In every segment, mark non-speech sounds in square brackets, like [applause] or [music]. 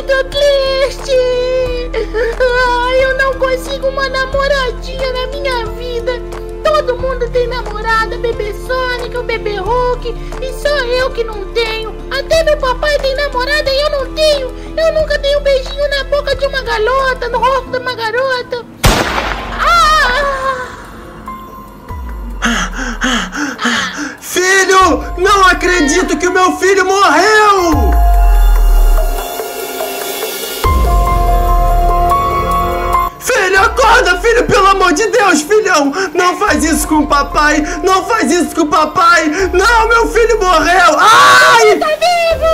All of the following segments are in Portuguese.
muito triste. Ai, eu não consigo uma namoradinha na minha vida. Todo mundo tem namorada, bebê Sonic, o bebê Hulk, e só eu que não tenho. Até meu papai tem namorada e eu não tenho. Eu nunca dei um beijinho na boca de uma garota, no rosto de uma garota. Filho, não acredito que o meu filho morreu! De Deus, filhão! Não faz isso com o papai! Não faz isso com o papai! Não, meu filho morreu! Ai! Tá vivo!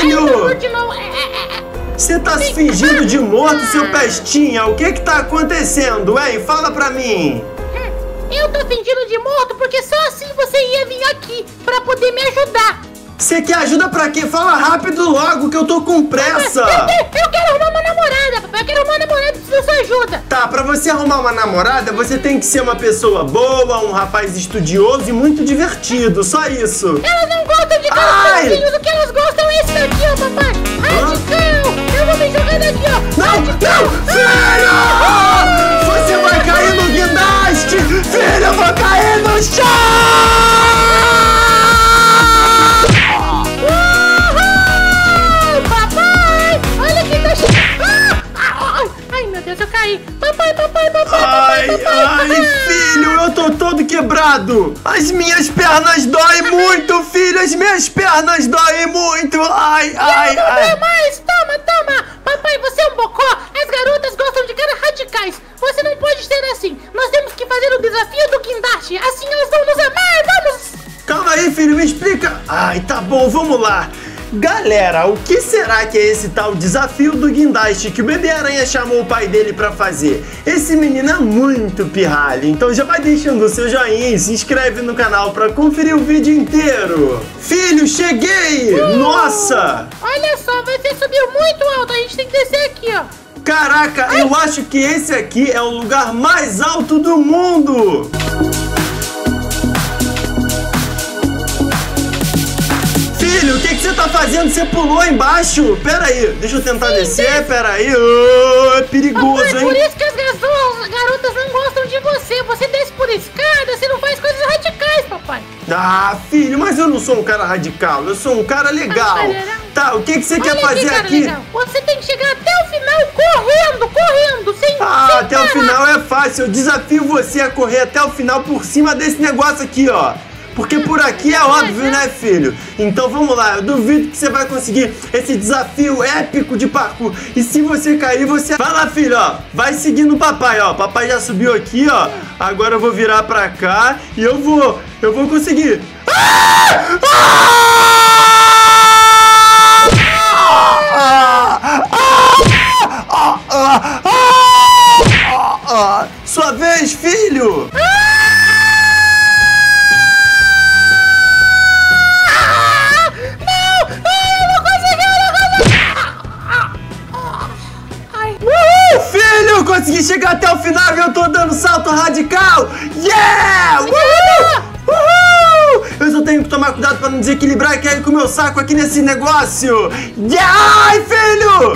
Filho! É, é, é. Você tá se fingindo de morto, seu pestinha? O que que tá acontecendo, hein? Fala pra mim! Eu tô fingindo de morto porque só assim você ia vir aqui pra poder me ajudar. Você quer ajuda pra quê? Fala rápido logo que eu tô com pressa! Pra você arrumar uma namorada, você tem que ser uma pessoa boa, um rapaz estudioso e muito divertido, só isso. Elas não gostam de caras Ai! o que elas gostam é esse daqui, ó, papai. Radical! Eu vou me jogar daqui, ó. Não, não! Filho! Você vai cair no guindaste! Filho, eu vou cair no chão! Quebrado! As minhas pernas doem muito, filho! As minhas pernas doem muito! Ai, ai, Não ai! dá mais! Toma, toma! Papai, você é um bocó! As garotas gostam de caras radicais! Você não pode ser assim! Nós temos que fazer o desafio do guindaste! Assim elas vão nos amar! Vamos! Calma aí, filho, me explica. Ai, tá bom, vamos lá. Galera, o que será que é esse tal desafio do guindaste que o bebê aranha chamou o pai dele pra fazer? Esse menino é muito pirralho, então já vai deixando o seu joinha e se inscreve no canal pra conferir o vídeo inteiro. Filho, cheguei! Nossa! Olha só, você subiu muito alto! A gente tem que descer aqui, ó! Caraca, eu acho que esse aqui é o lugar mais alto do mundo! Filho, o que, que você tá fazendo? Você pulou embaixo? Pera aí, deixa eu tentar descer, pera aí. Ô, é perigoso, Papai, por hein? isso que as garotas, não gostam de você! Você desce por escada, você não faz coisas radicais, papai! Ah, filho, mas eu não sou um cara radical, eu sou um cara legal. Ah, legal. Tá, o que, que você quer Olha fazer cara, aqui? legal. Você tem que chegar até o final correndo, correndo, sem Ah, sem até o parar. final é fácil. Eu desafio você a correr até o final por cima desse negócio aqui, ó. Porque por aqui é óbvio, né, filho? Então vamos lá, eu duvido que você vai conseguir esse desafio épico de parkour. E se você cair, você. Vai lá, filho, ó. Vai seguindo o papai, ó. Papai já subiu aqui, ó. Agora eu vou virar pra cá e eu vou. Eu vou conseguir. Ah! Ah! Ah! Ah! Ah! Ah! Ah! Sua vez, filho! Ai, Consegui chegar até o final e eu tô dando salto radical! Yeah! Uhul! Uhul! Eu só tenho que tomar cuidado pra não desequilibrar e cair com o meu saco aqui nesse negócio! Yeah! Ai, filho!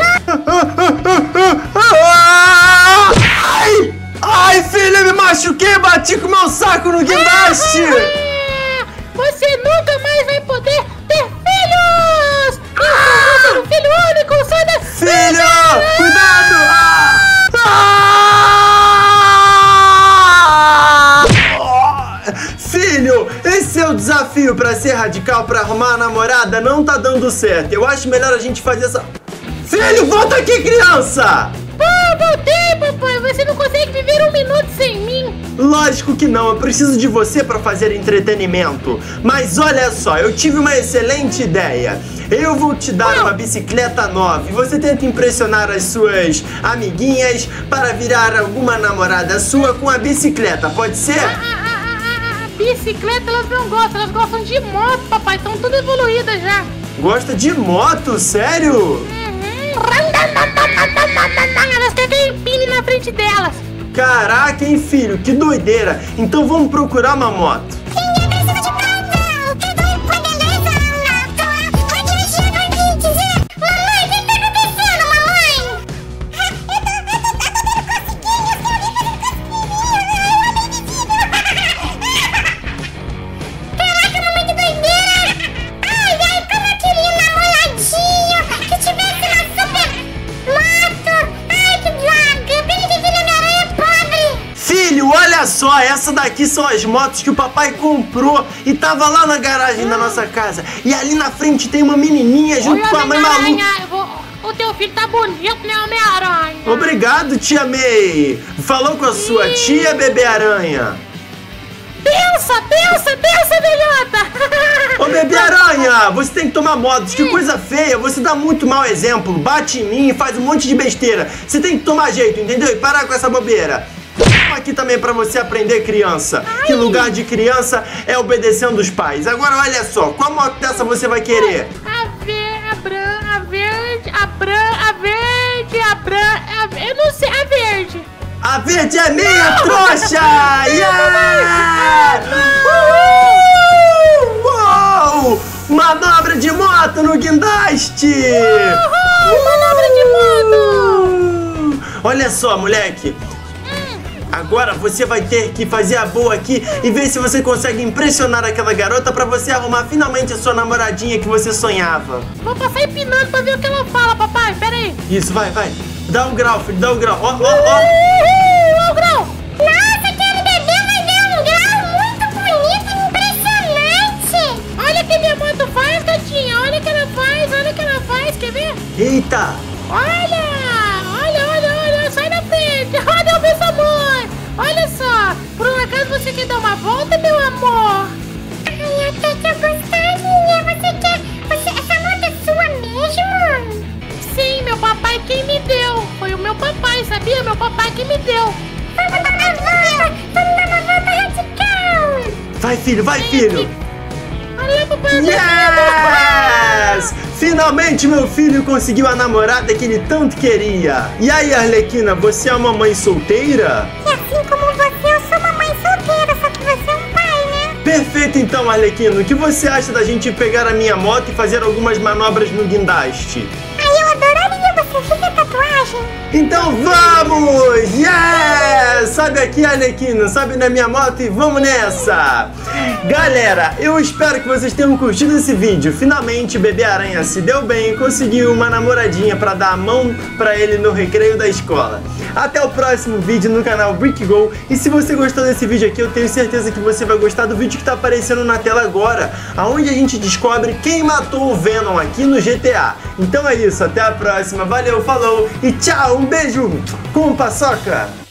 Ai! Ai, filho, eu me machuquei, bati com o meu saco no guindaste! Ah, Você nunca mais vai poder ter filhos! Eu sou um filho único, sai daqui! Filho! Cuidado! Ah! Desafio pra ser radical, pra arrumar a namorada, não tá dando certo. Eu acho melhor a gente fazer essa. Filho, volta aqui, criança! Ah, voltei, papai! Você não consegue viver um minuto sem mim! Lógico que não, eu preciso de você para fazer entretenimento. Mas olha só, eu tive uma excelente ideia. Eu vou te dar uma bicicleta nova e você tenta impressionar as suas amiguinhas para virar alguma namorada sua com a bicicleta, pode ser? Ah, ah, bicicleta elas não gostam, elas gostam de moto, papai! Estão tudo evoluídas já! Gosta de moto, sério? Uhum. Elas querem que eu empine na frente delas! Caraca, hein, filho, que doideira. Então vamos procurar uma moto. Essa daqui são as motos que o papai comprou e tava lá na garagem da nossa casa. E ali na frente tem uma menininha junto Oi, com a mãe maluca. O teu filho tá bonito, né, Homem-Aranha? Obrigado, tia May. Falou com a sua tia, bebê aranha. Pensa, pensa, pensa, velhota! Ô bebê aranha, você tem que tomar modos, que coisa feia, você dá muito mau exemplo, bate em mim, faz um monte de besteira. Você tem que tomar jeito, entendeu? E parar com essa bobeira. Aqui também pra você aprender, criança. Que lugar de criança é obedecendo os pais. Agora olha só, qual moto dessa você vai querer? A ver, a bran, a verde, a bran, a verde, a bran, a Eu não sei, a verde. A verde é minha, trouxa! [laughs] Yeah! Uhul! Uou! Manobra de moto no guindaste! manobra de moto! Olha só, moleque. Agora você vai ter que fazer a boa aqui e ver se você consegue impressionar aquela garota pra você arrumar finalmente a sua namoradinha que você sonhava. Vou passar empinando pra ver o que ela fala, papai. Pera aí. Isso, vai, vai. Dá um grau, filho, dá um grau. Ó, ó, ó. Ó o grau. Nossa, quero beber, mas é um grau muito bonito e impressionante! Olha o que minha moto faz, gatinha. Olha o que ela faz, olha o que ela faz. Quer ver? Eita! Olha, Meu papai que me deu. Vamos dar uma volta! Vamos dar uma volta radical! Vai, filho, vai, filho! Olha, papai. Yes! Finalmente meu filho conseguiu a namorada que ele tanto queria. E aí, Arlequina, você é uma mãe solteira? E assim como você, eu sou uma mãe solteira, só que você é um pai, né? Perfeito então, Arlequino. O que você acha da gente pegar a minha moto e fazer algumas manobras no guindaste? Então vamos! Yes! Sobe aqui, Arlequino, sobe na minha moto e vamos nessa! Galera, eu espero que vocês tenham curtido esse vídeo. Finalmente, Bebê Aranha se deu bem e conseguiu uma namoradinha pra dar a mão pra ele no recreio da escola. Até o próximo vídeo no canal Brick Go. E se você gostou desse vídeo aqui, eu tenho certeza que você vai gostar do vídeo que tá aparecendo na tela agora, aonde a gente descobre quem matou o Venom aqui no GTA. Então é isso, até a próxima. Valeu, falou e tchau! Um beijo com paçoca!